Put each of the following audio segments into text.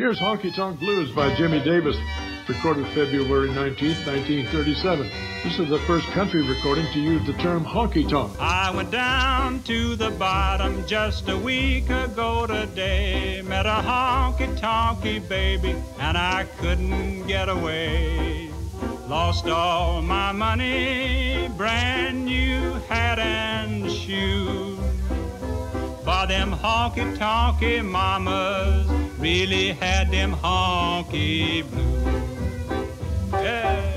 Here's Honky Tonk Blues by Jimmie Davis, recorded February 19, 1937. This is the first country recording to use the term honky tonk. I went down to the bottom just a week ago today. Met a honky tonky baby, and I couldn't get away. Lost all my money, brand new hat and shoes. For them honky tonky mamas really had them honky blues. Yeah.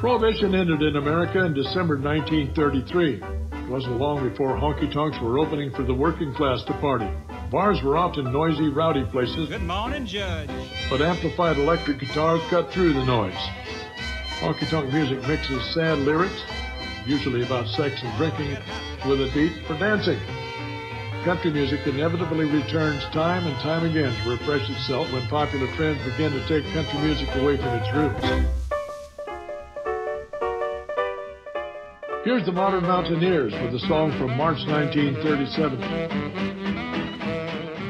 Prohibition ended in America in December 1933. It wasn't long before honky tonks were opening for the working class to party. Bars were often noisy, rowdy places, Good morning, Judge. but amplified electric guitars cut through the noise. Honky tonk music mixes sad lyrics, usually about sex and drinking, with a beat for dancing. Country music inevitably returns time and time again to refresh itself when popular trends begin to take country music away from its roots. Here's the Modern Mountaineers with a song from March 1937.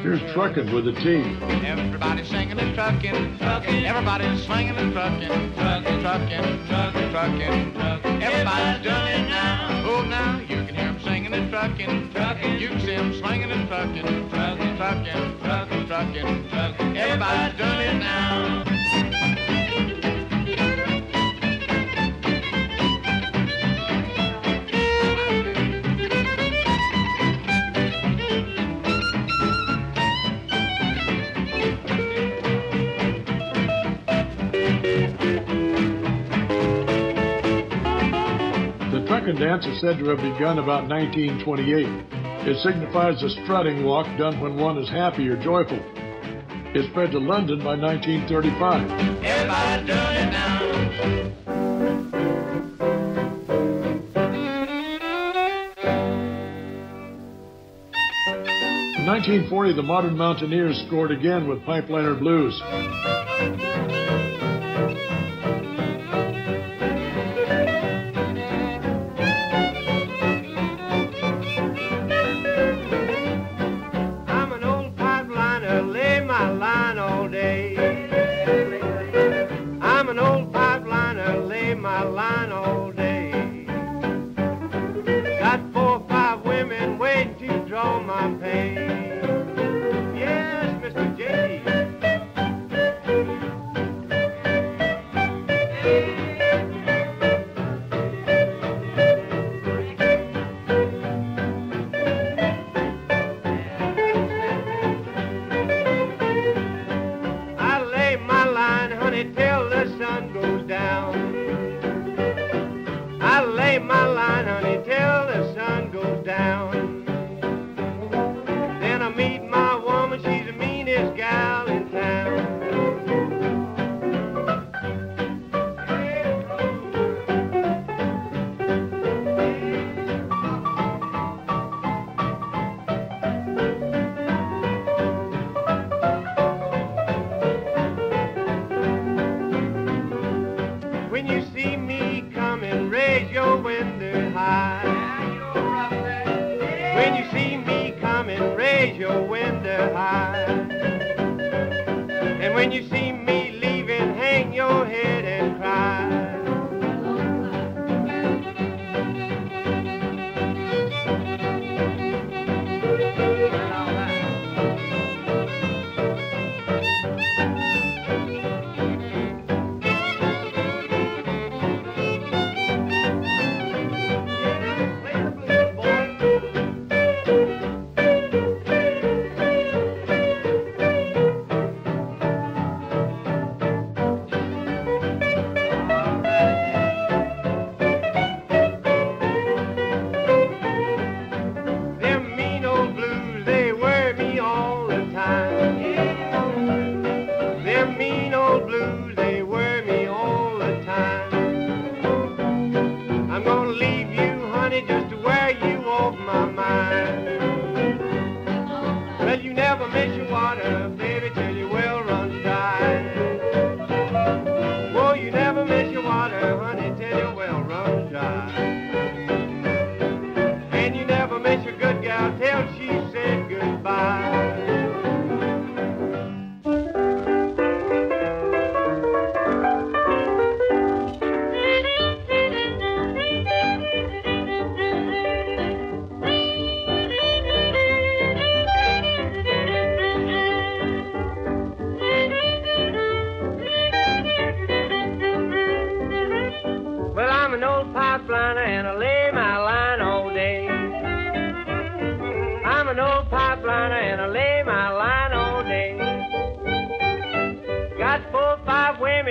Here's Truckin' with a T. Everybody's singing and trucking, trucking. Everybody's swinging and trucking, trucking, trucking, trucking, trucking, trucking. Everybody's doing it now. Oh, now you can hear 'em singing and trucking, trucking. You can see 'em swinging and trucking, trucking, trucking, trucking, trucking, trucking. Everybody's doing Truckin' dance is said to have begun about 1928. It signifies a strutting walk done when one is happy or joyful. It spread to London by 1935. Everybody's doing it now. In 1940, the Modern Mountaineers scored again with Pipeliner Blues. Window high. And when you see me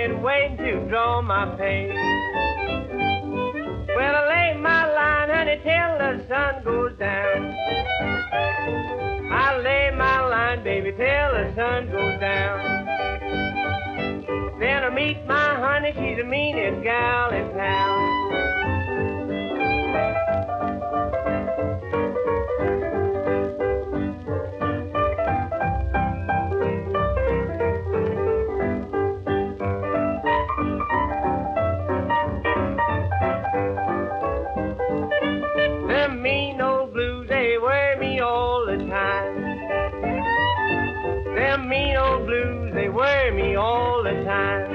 women waiting to draw my pay. Well, I lay my line, honey, till the sun goes down. I lay my line, baby, till the sun goes down. Then I meet my honey, she's the meanest gal in town. Old blues, they worry me all the time.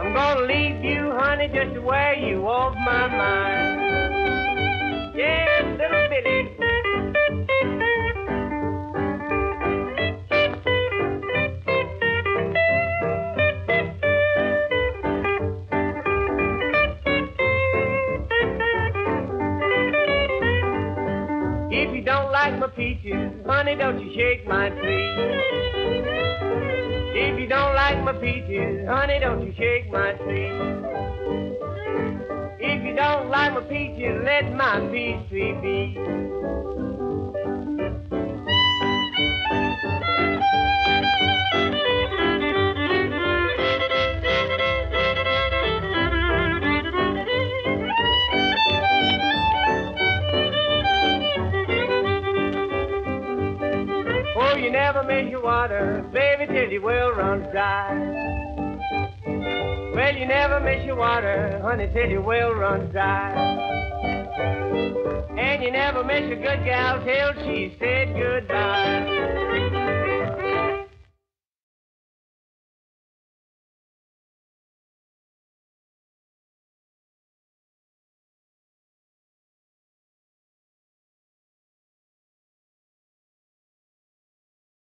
I'm gonna leave you, honey, just to wear you off my mind. Yeah, little bitty. If you don't like my peaches, honey, don't you shake my tree. My peaches, honey, don't you shake my tree. If you don't like my peaches, let my peach tree be. Miss your water, baby, till your well runs dry. Well, you never miss your water, honey, till your well runs dry. And you never miss a good gal till she said goodbye.